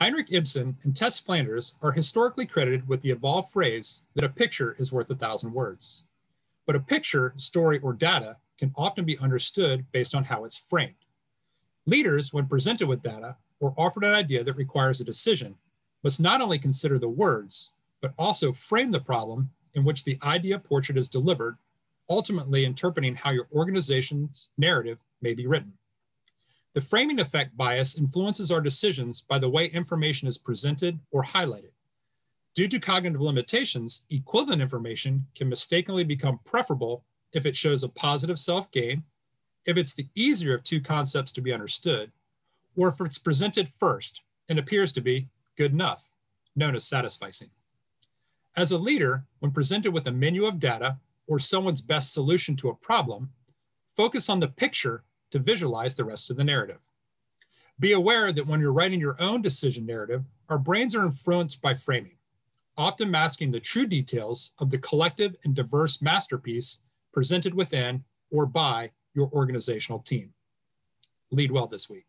Heinrich Ibsen and Tess Flanders are historically credited with the evolved phrase that a picture is worth a thousand words. But a picture, story, or data can often be understood based on how it's framed. Leaders, when presented with data or offered an idea that requires a decision, must not only consider the words, but also frame the problem in which the idea portrait is delivered, ultimately interpreting how your organization's narrative may be written. The framing effect bias influences our decisions by the way information is presented or highlighted. Due to cognitive limitations, equivalent information can mistakenly become preferable if it shows a positive self gain, if it's the easier of two concepts to be understood, or if it's presented first and appears to be good enough, known as satisficing. As a leader, when presented with a menu of data or someone's best solution to a problem, focus on the picture to visualize the rest of the narrative. Be aware that when you're writing your own decision narrative, our brains are influenced by framing, often masking the true details of the collective and diverse masterpiece presented within or by your organizational team. Lead well this week.